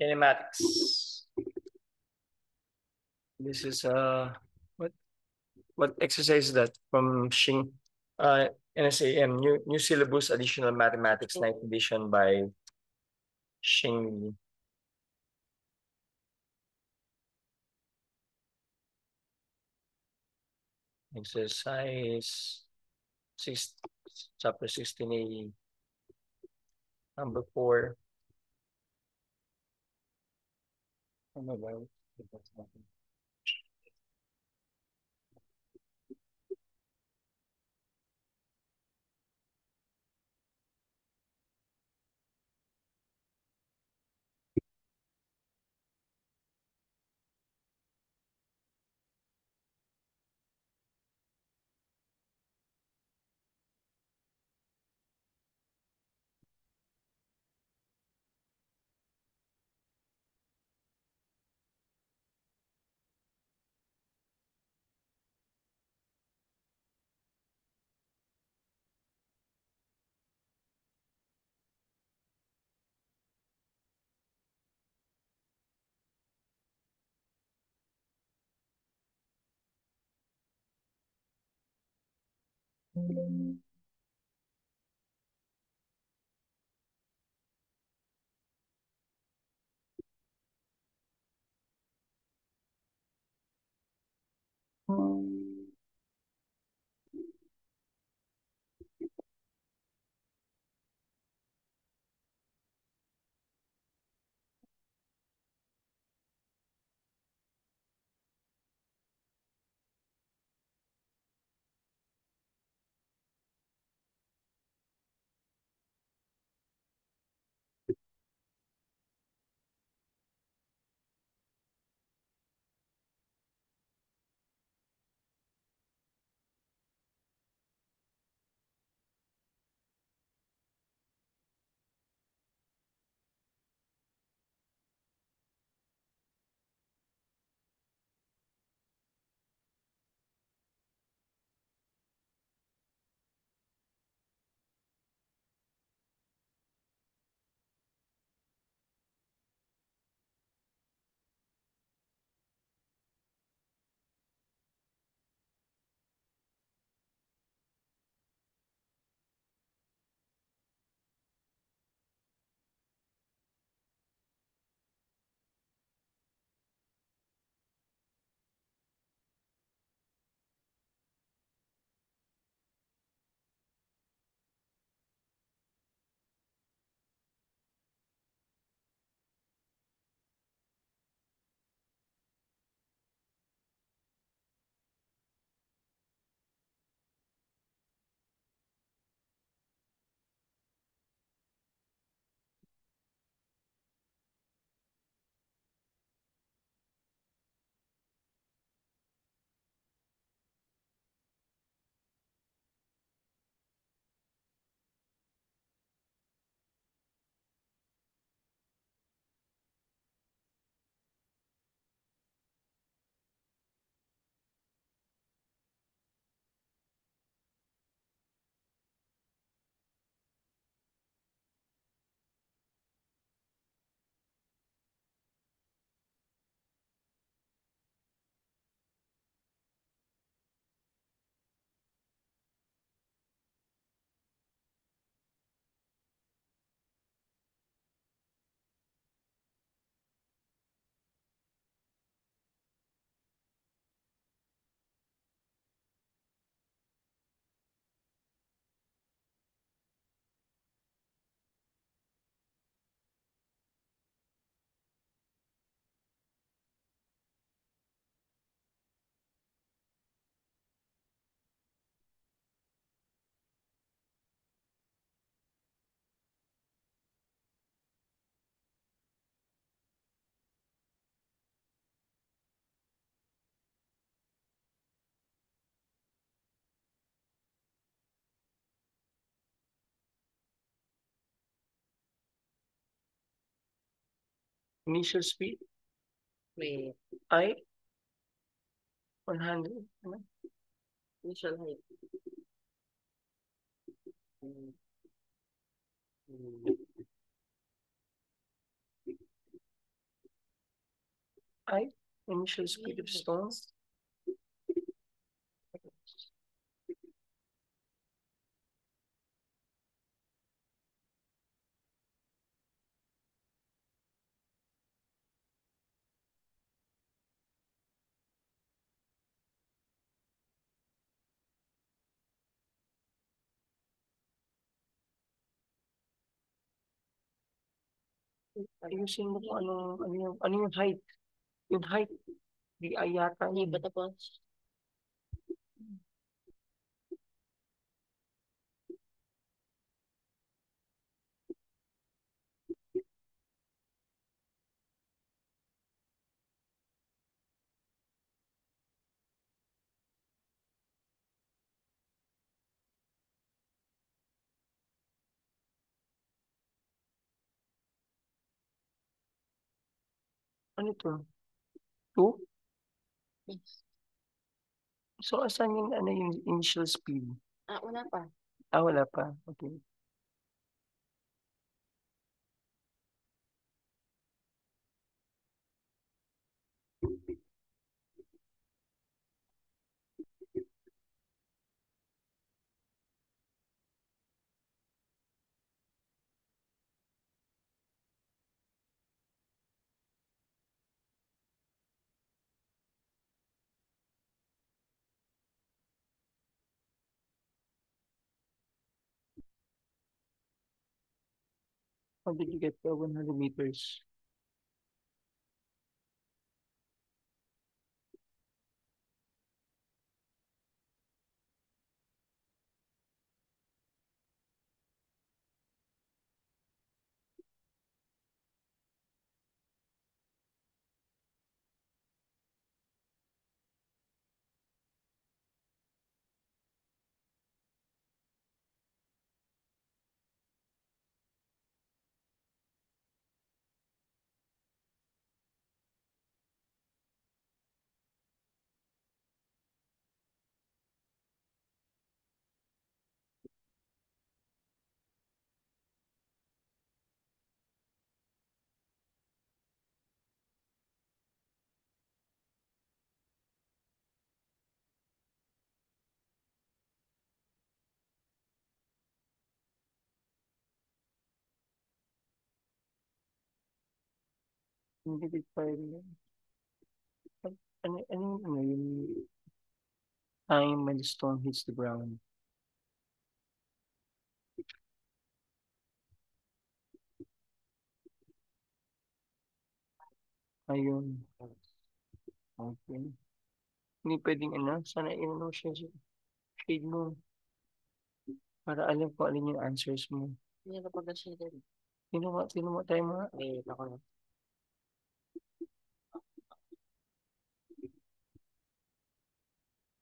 kinematics. This is uh what what exercise is that from Shing uh NSAM new new syllabus additional mathematics ninth edition by Shing. Exercise six chapter sixteen A number four. from the world. Ano ba? Initial speed May I one hundred. initial height. Mm. Mm. Ay, initial speed of stone. Ayusin mo kung anong, ano yung, ano yung height. Yung height. Di ay yata Hindi yun. pa tapos. Ano to? Two? Yes. So, asan yung, ano yung initial speed? Ah, wala pa. Ah, wala pa. Okay. How did you get to 100 meters? Hindi big five yun. Ano, ano, yung- ano yung time when the stone hits the ground? Ayun. Okay. Hindi pwedeng ano, sana inano siya sa shade mo. Para alam ko alin yung answers mo. Hindi na pag shaded. Sino mo, sino mo tayo mga? Wait, ako na.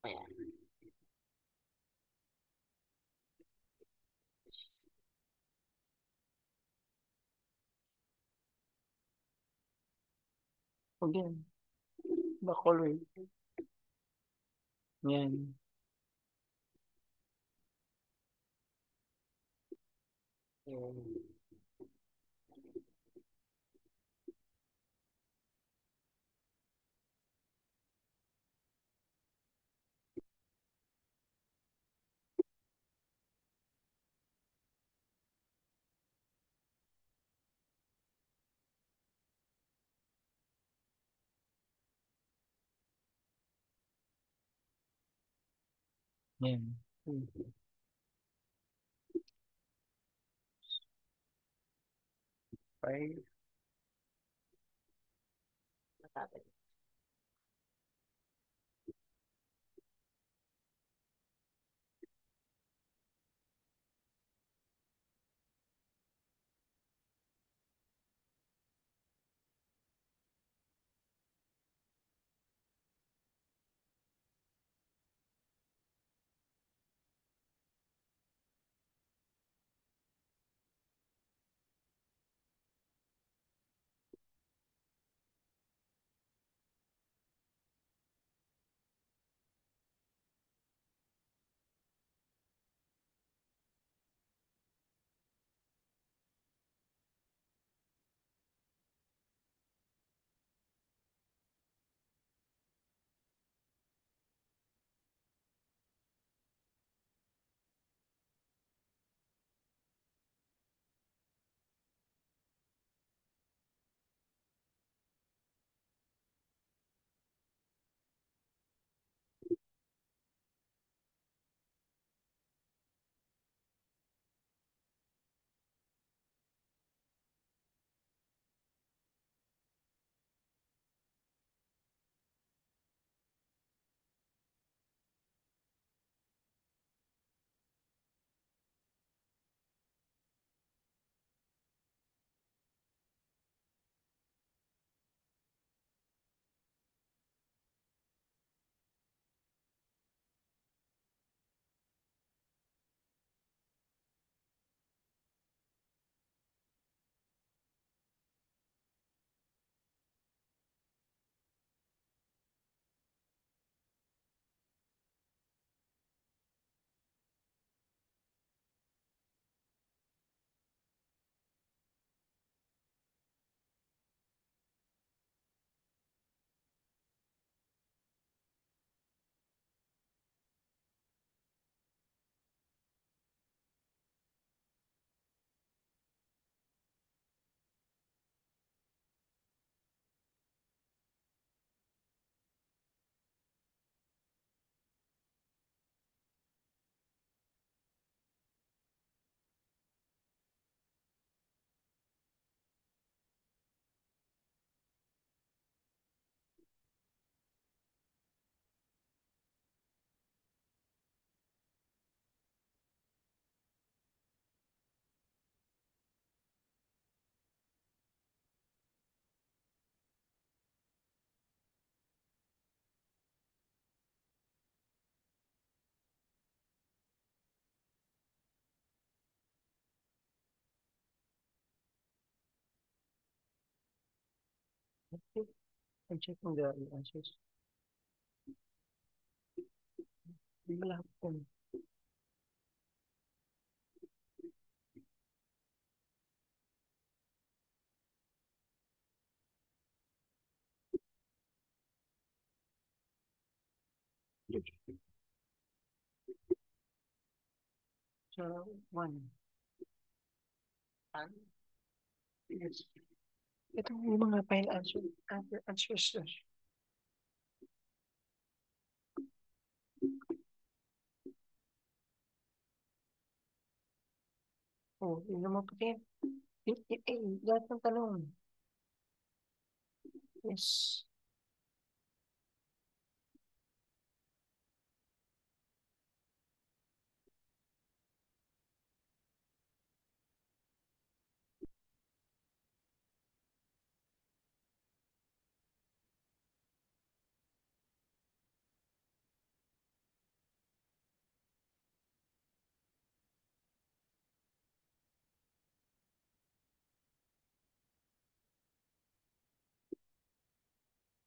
Huwag yan. The color. Yan. Mm. Yan. Five. I'm checking the answers. Wala po. So, one. Ano? Yes. Itong mga fine answer, answer, answers. Oh, yun naman po din. Eh, lahat ng tanong. Yes.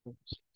Thanks.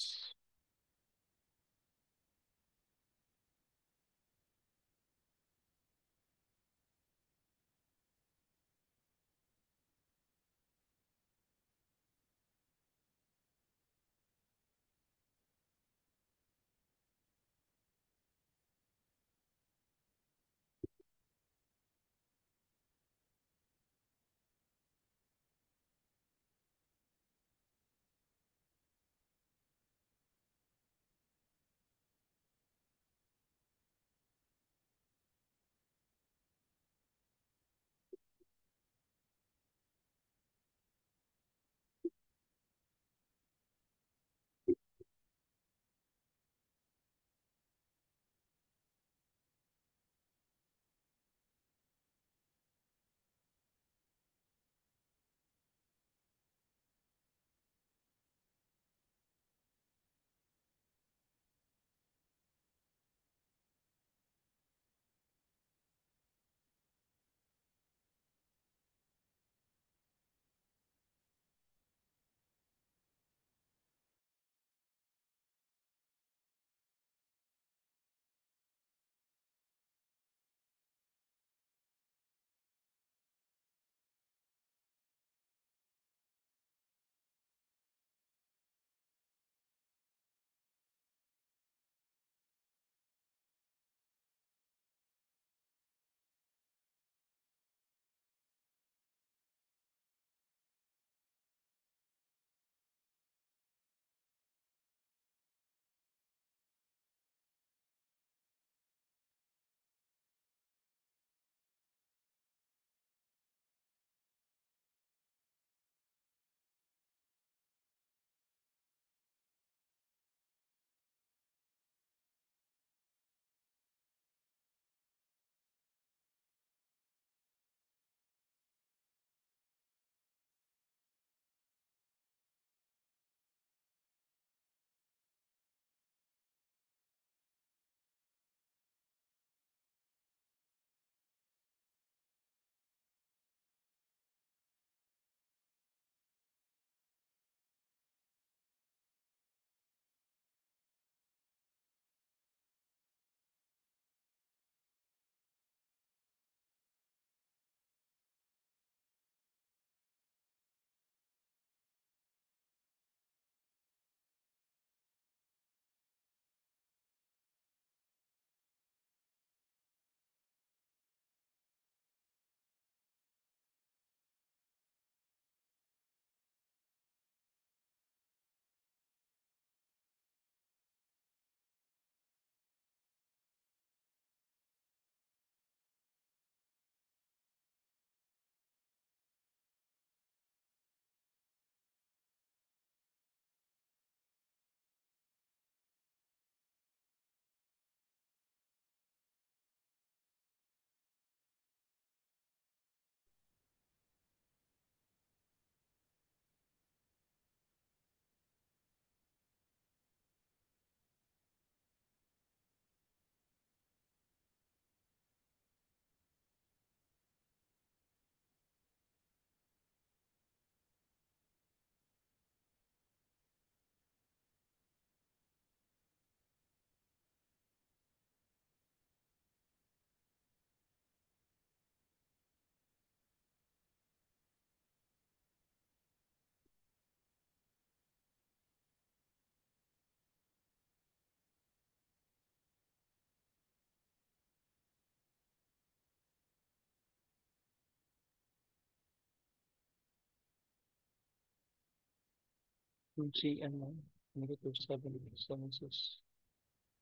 Kung CM mo, negative 7, 7, 6,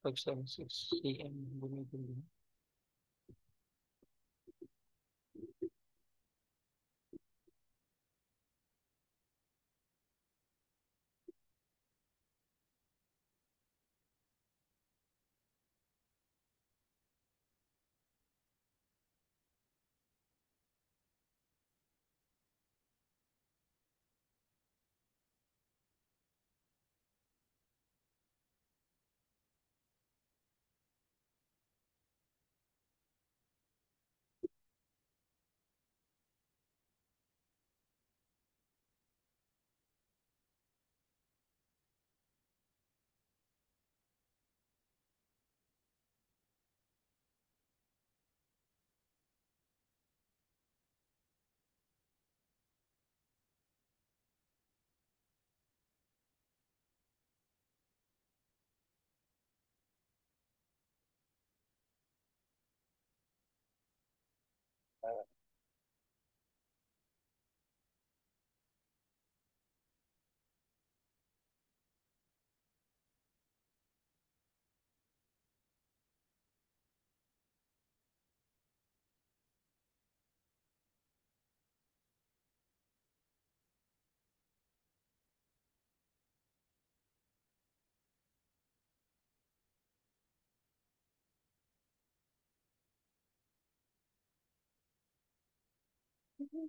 5, 7, 6, CM, uh, Yan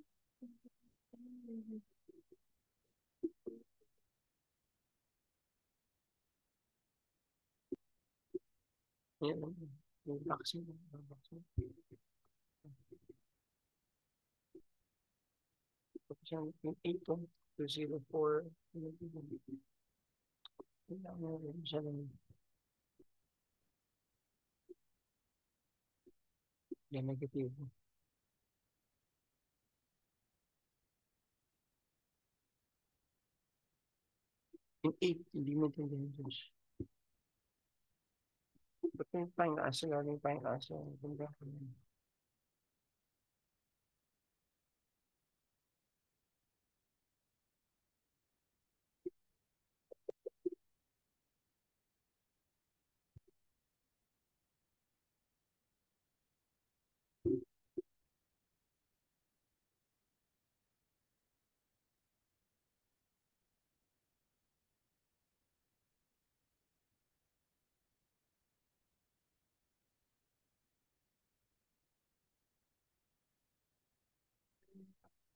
lang. Yung vaccine. Yung 8, hindi mo tindihan dyan. Ba't yung pangasa, laging pangasa, ganda ko yun.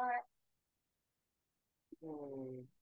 Seven. Hmm.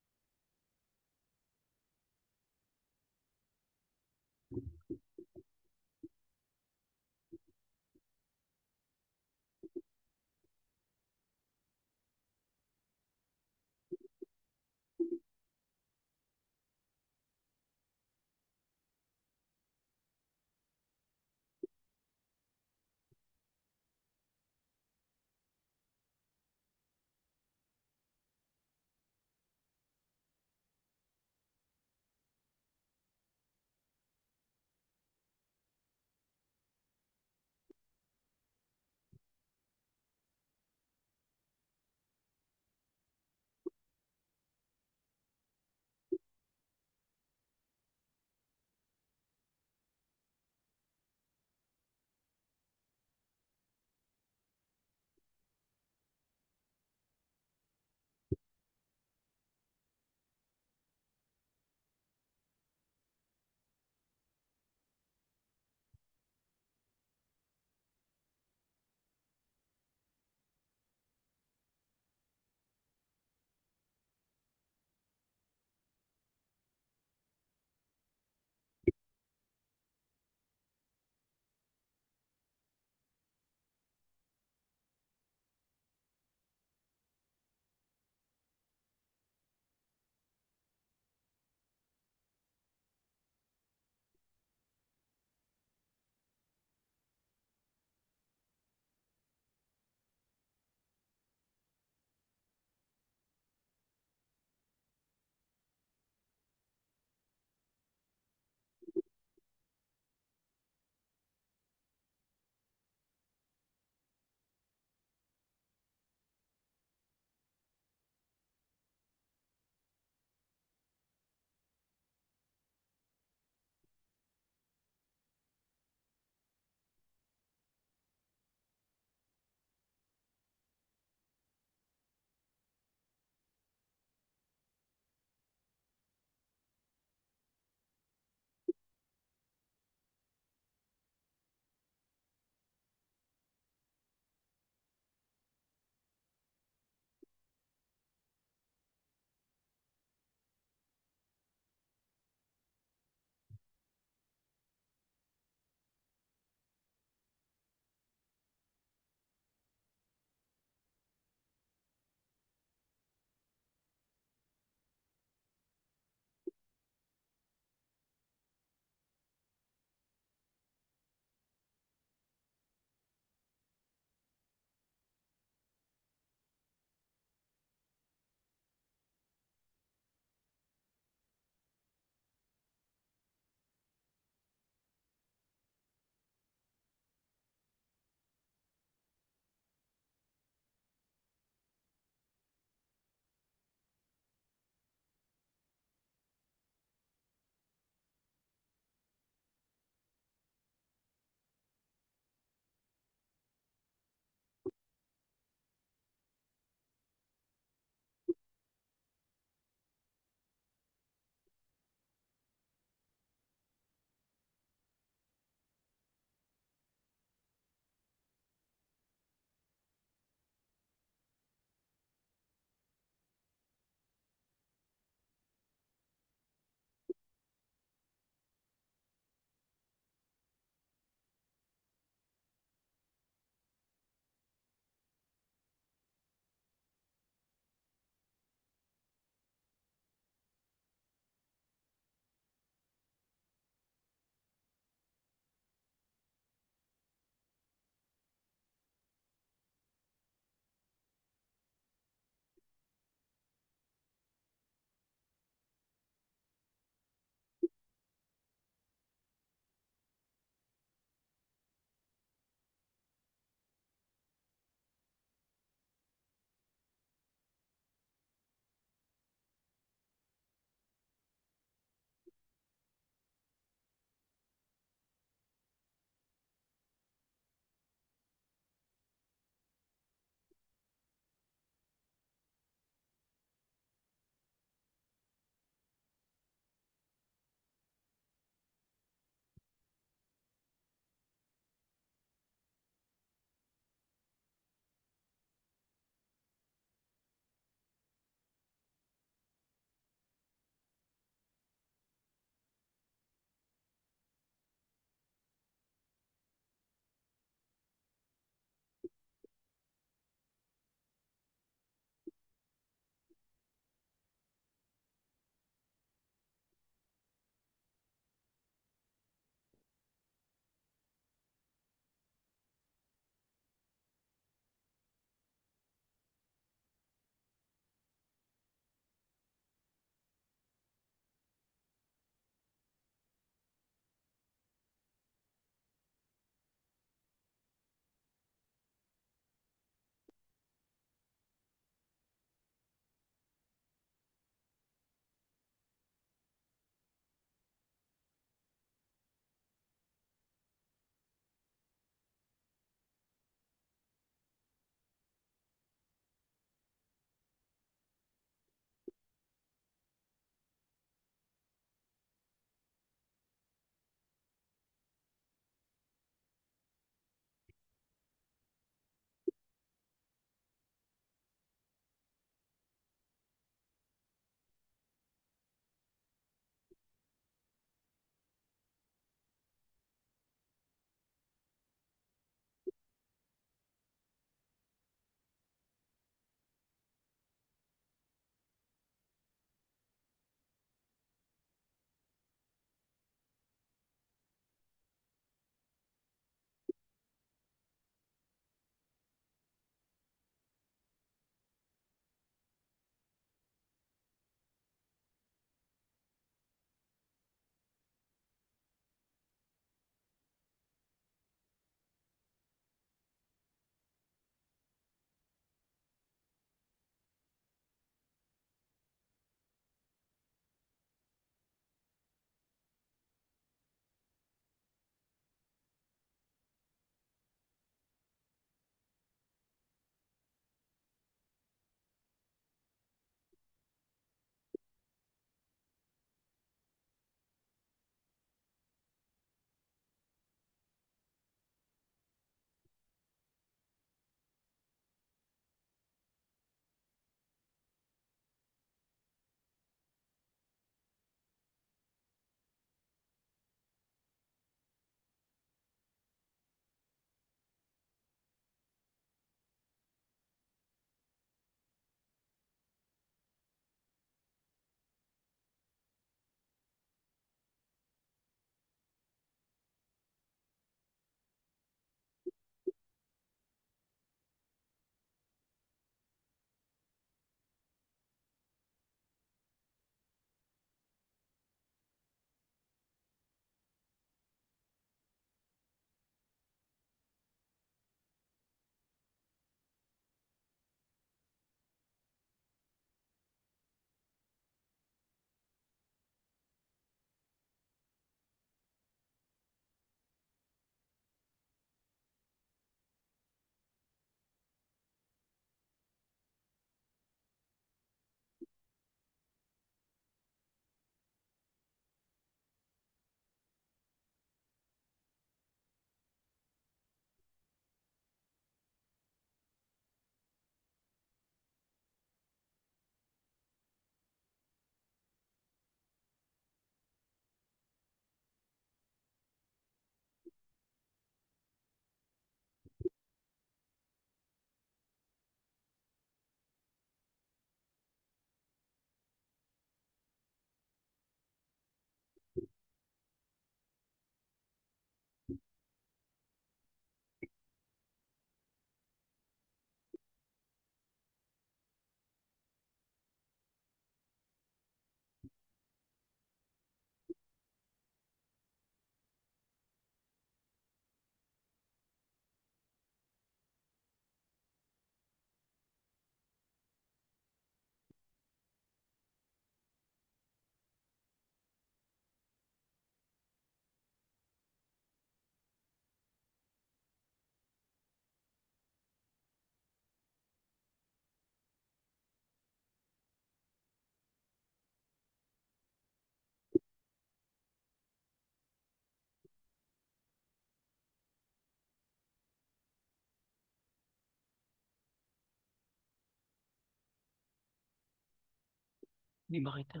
Hindi ba kita?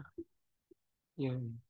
Yun.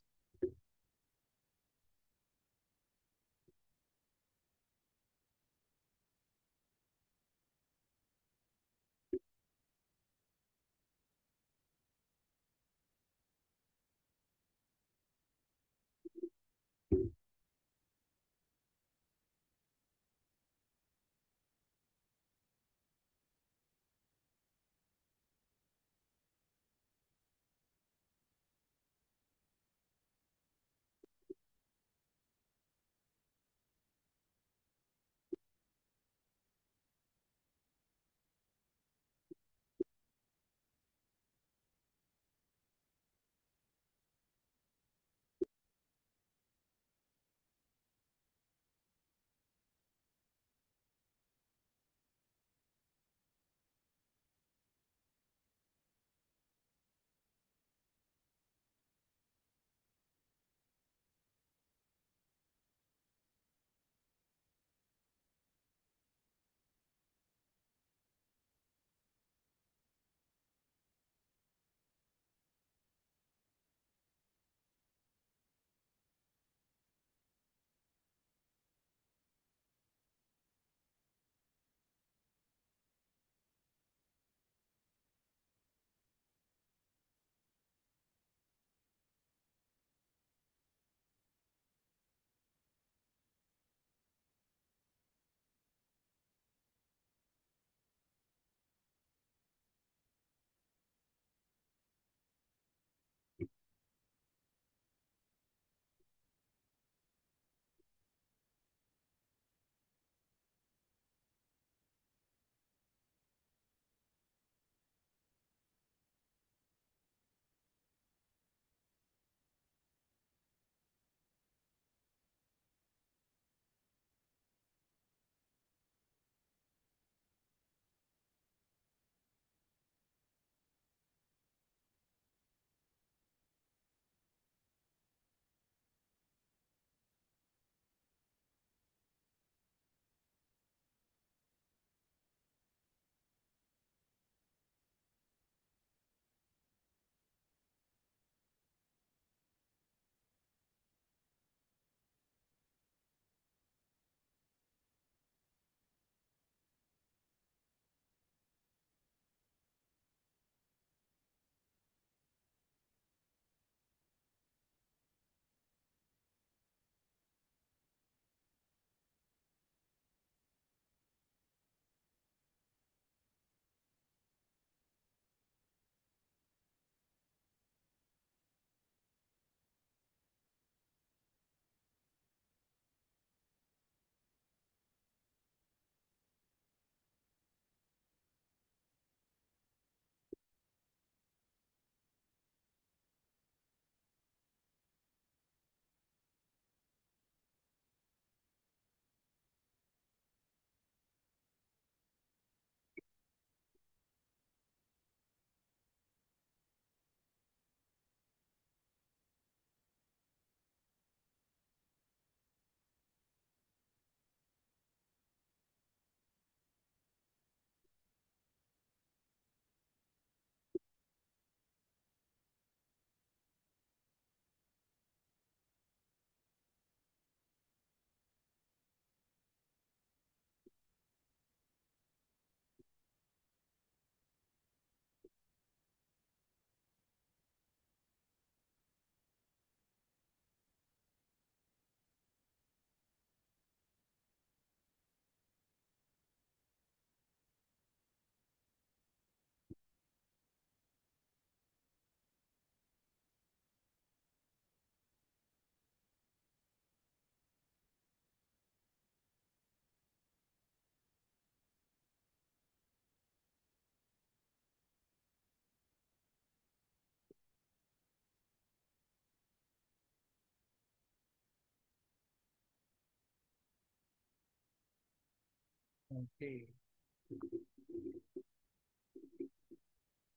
Okay.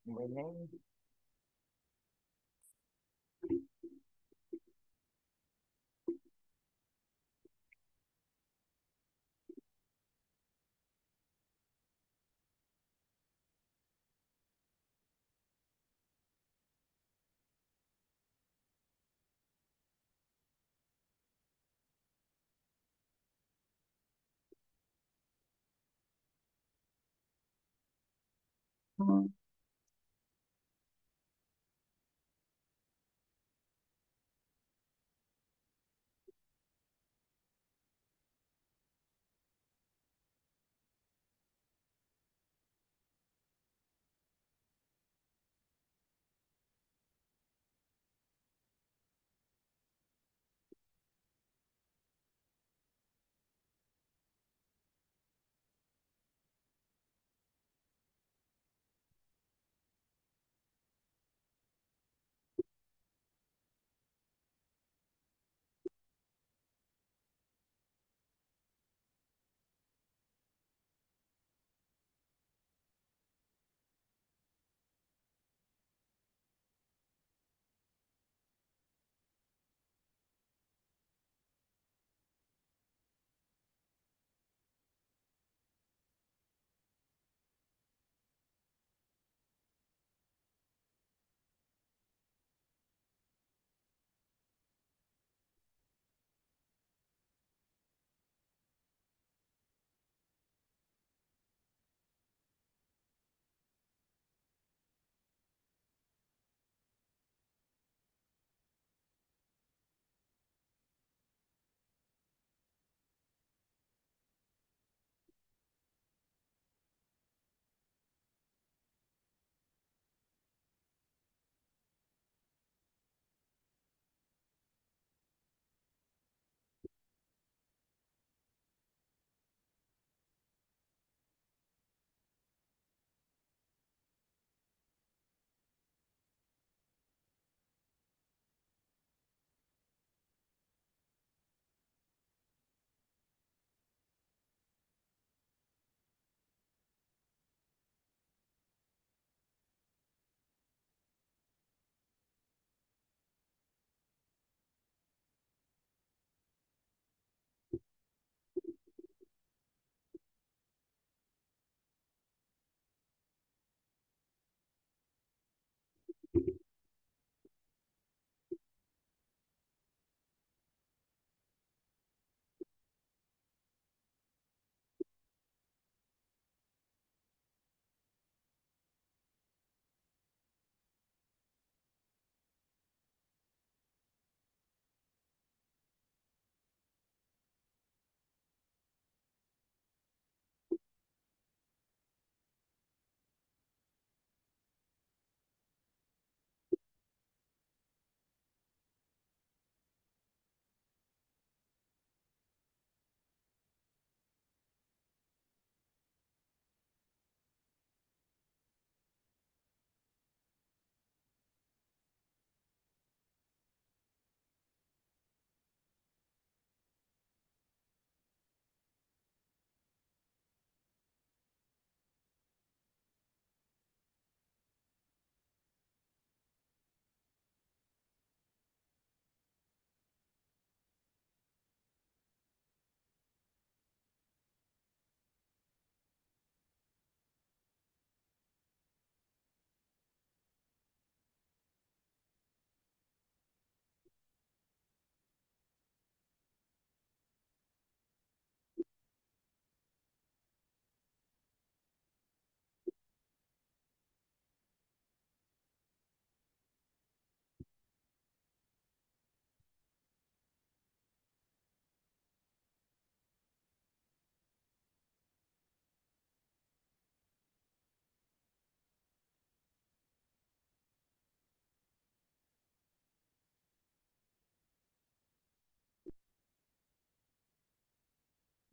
Morning. Mm-hmm.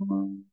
嗯。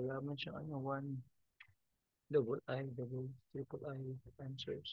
Wala man siyang ano, one. Double I, double, triple I answers.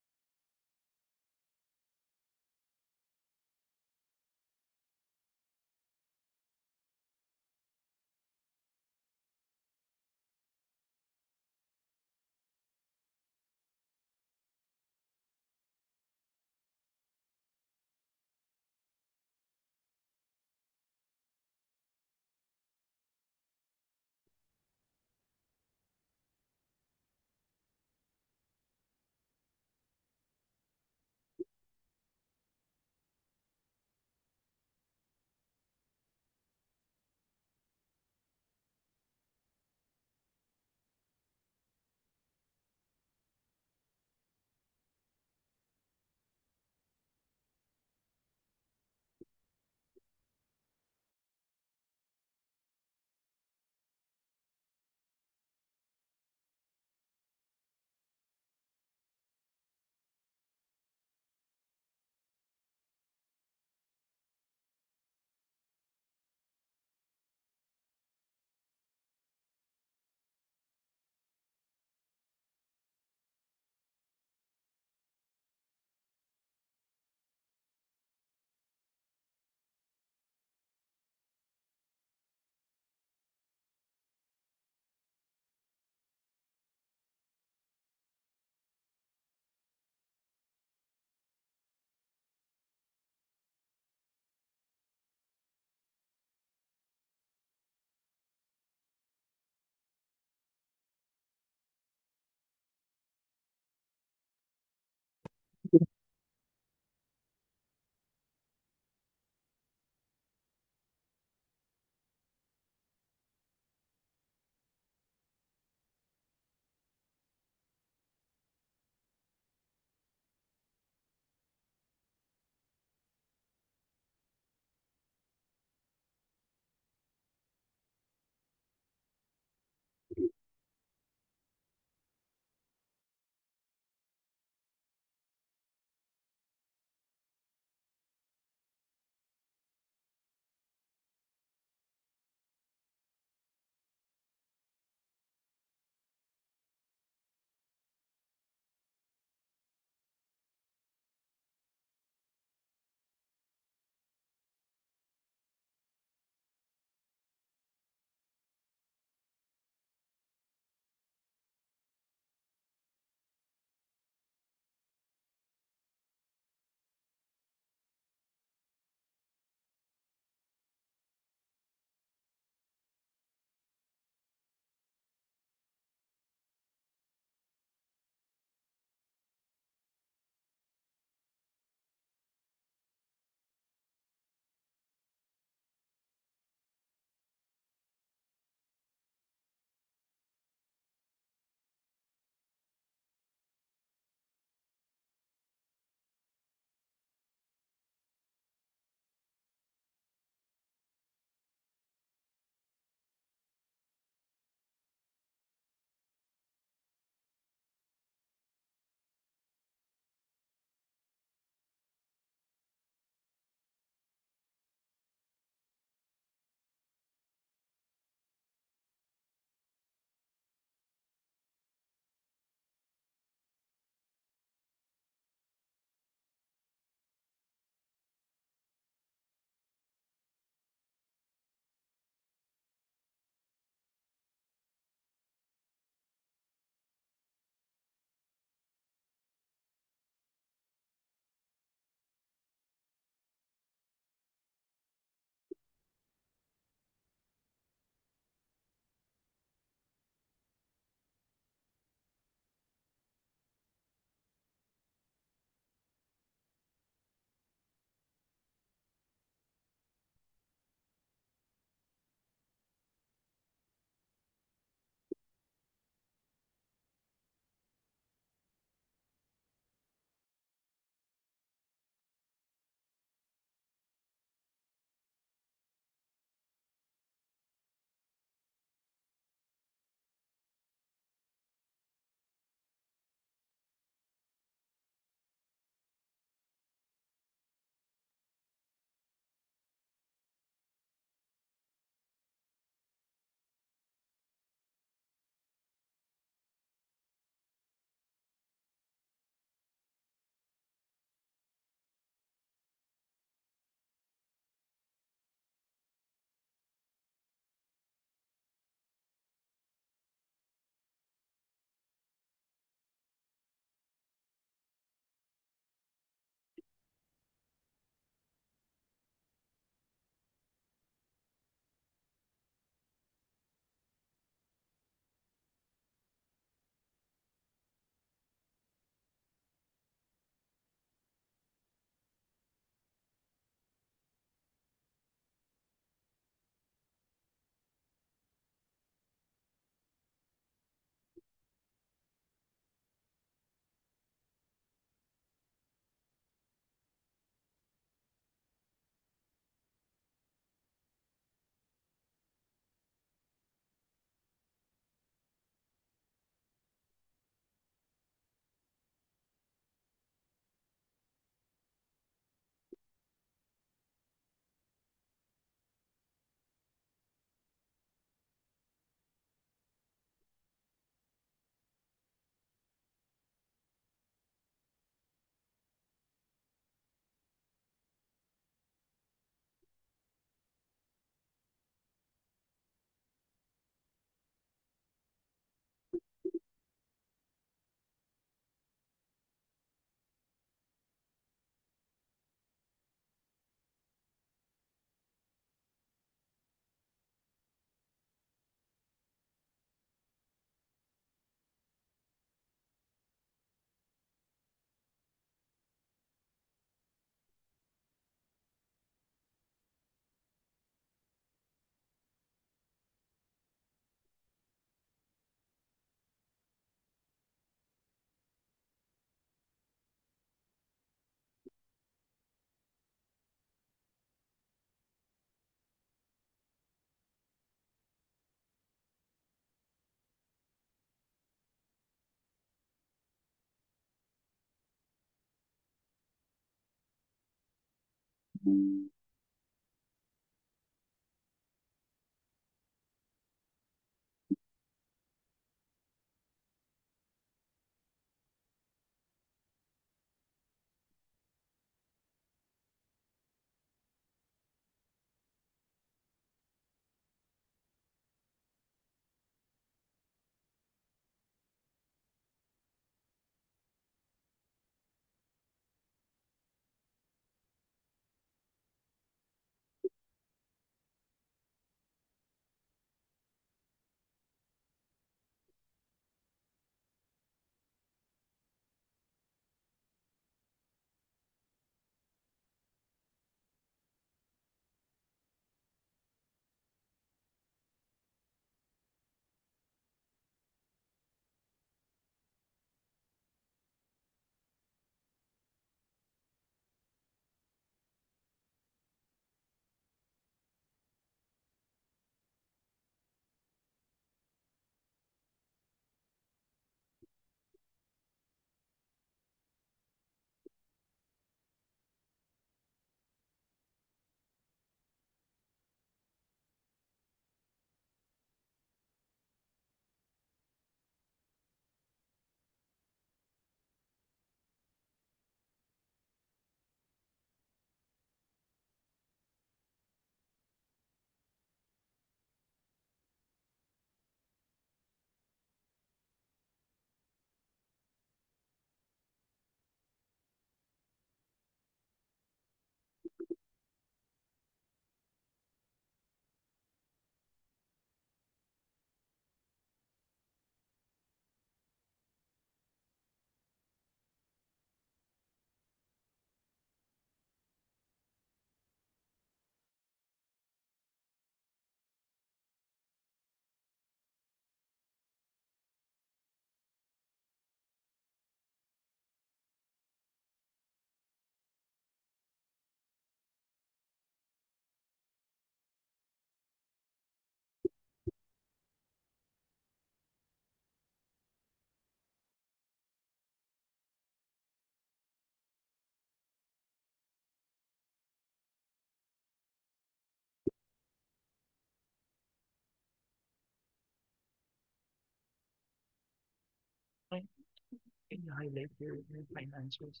Can you highlight your, your finances?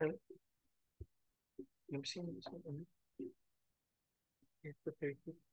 Seen this one. It's the.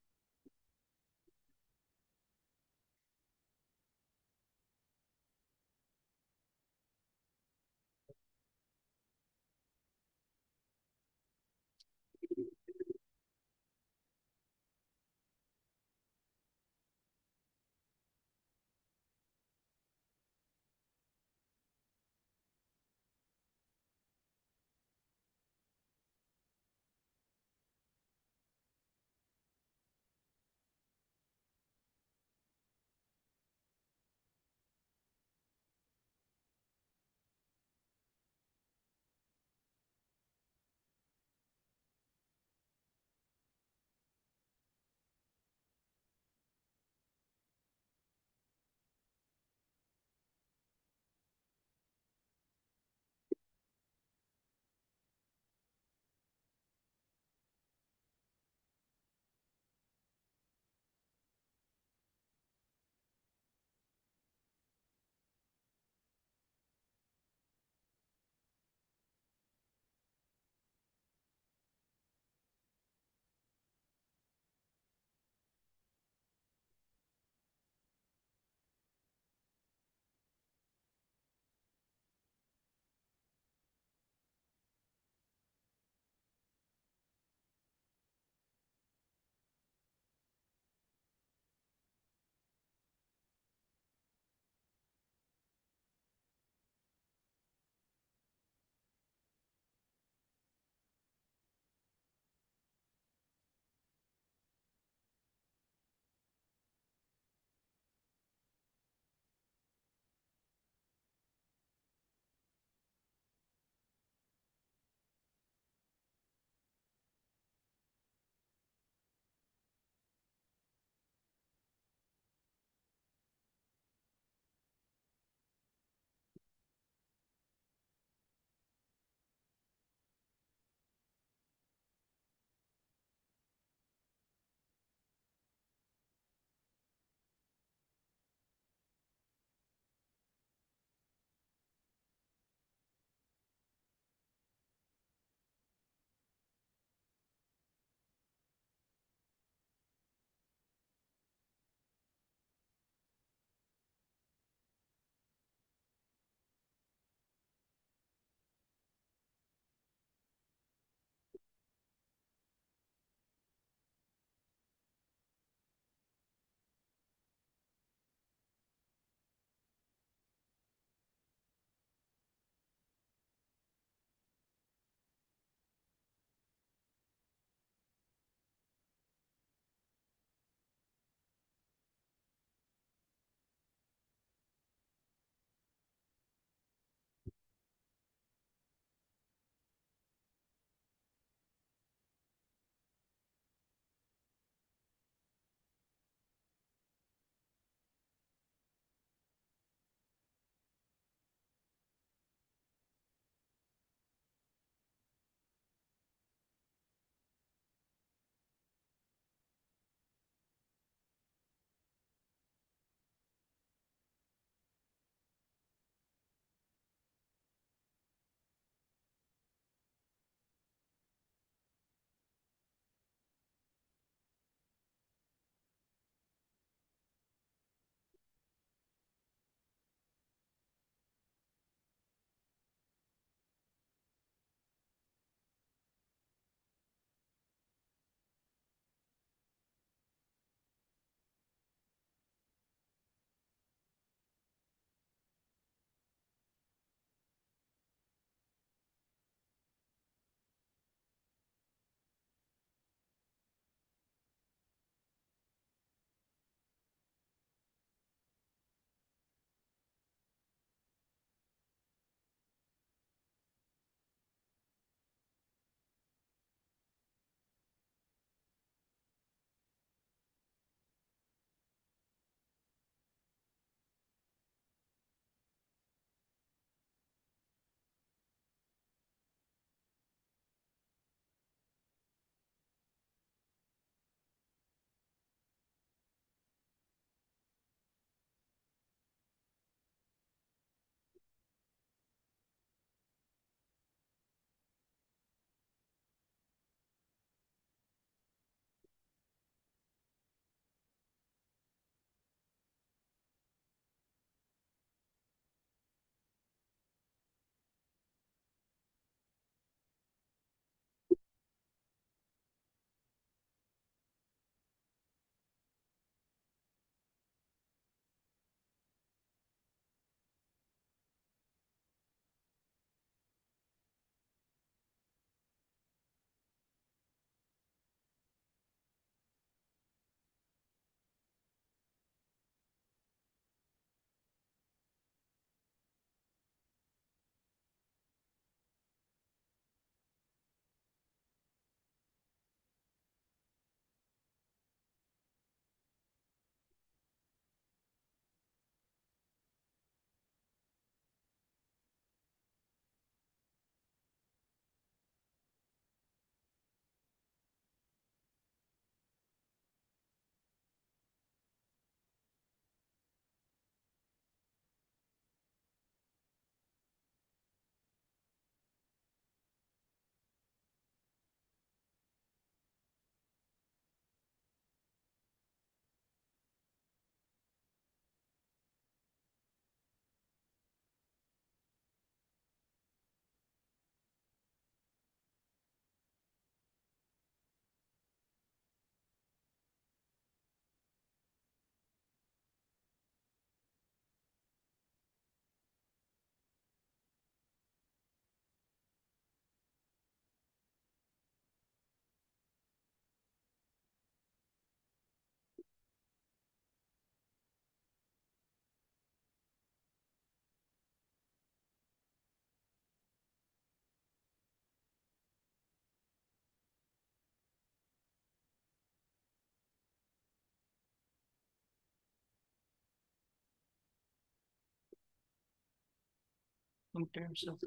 In terms of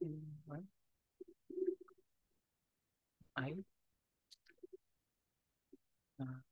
in what? I uh,